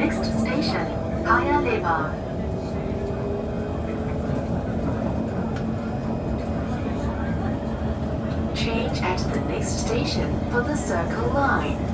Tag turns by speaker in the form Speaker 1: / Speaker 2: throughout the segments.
Speaker 1: Next station, Paya Lebar. Change at the next station for the Circle Line.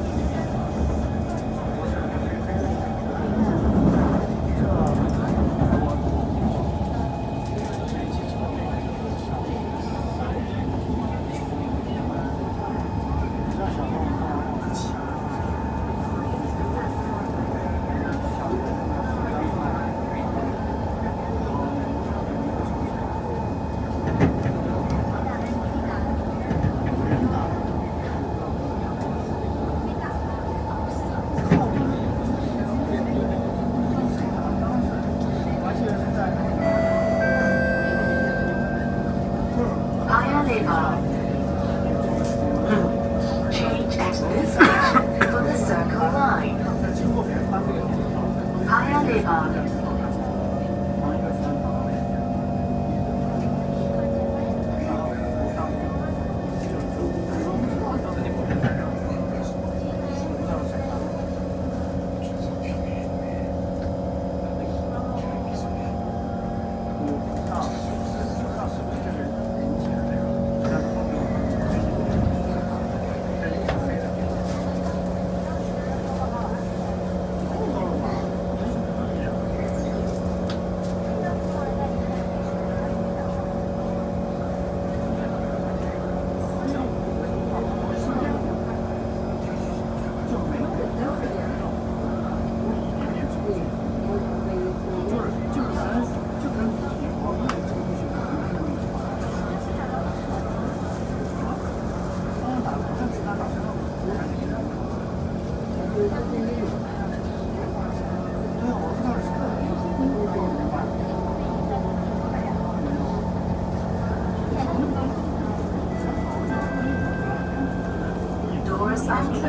Speaker 1: doors.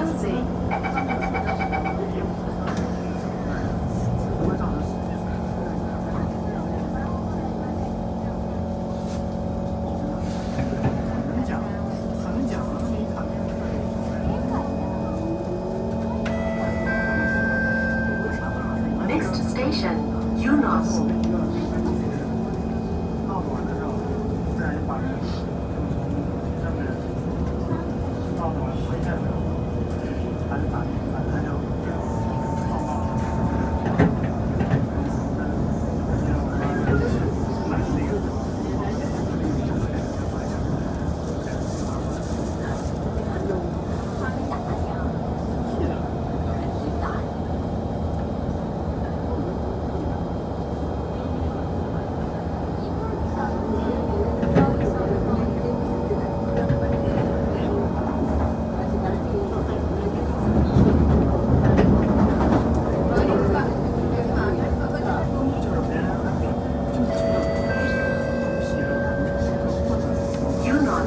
Speaker 1: Next station,
Speaker 2: Eunos.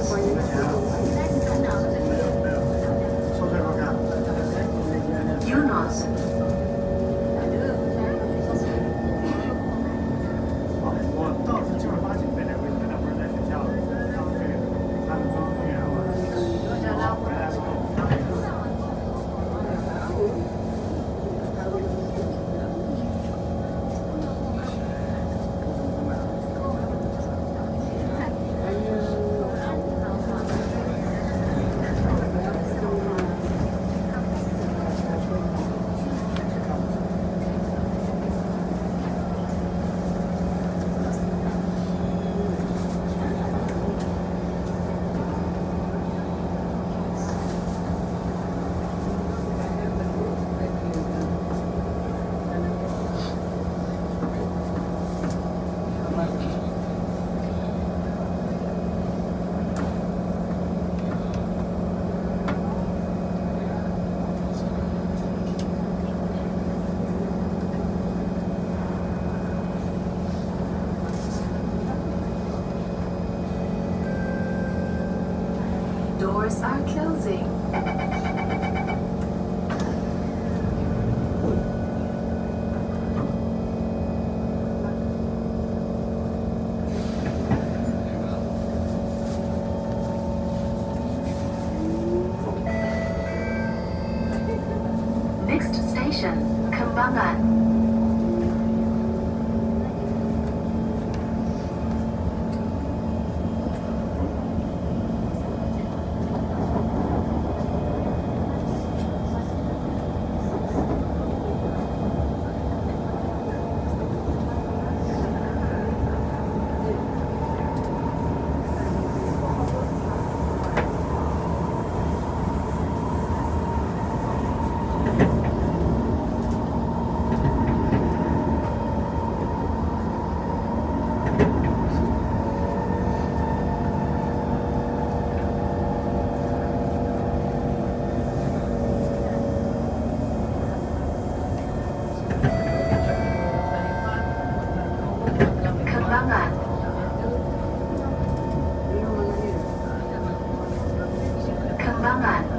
Speaker 2: 違う。
Speaker 1: doors are closing. Next station, Kembangan.
Speaker 3: Kembangan, Kembangan.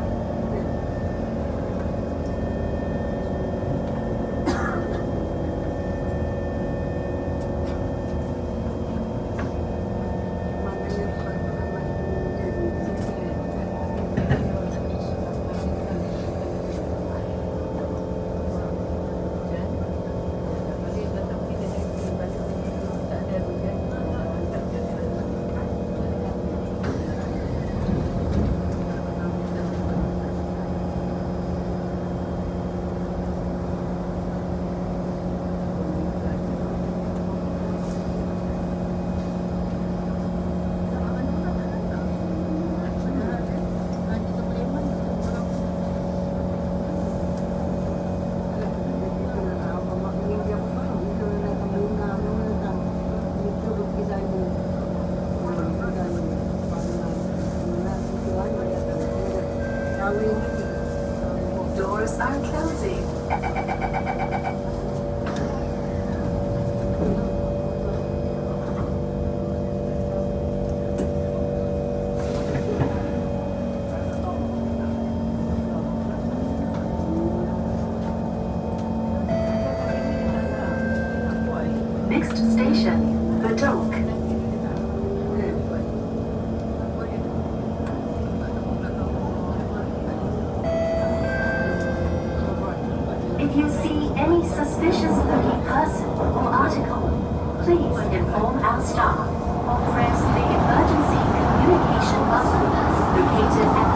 Speaker 3: 直发。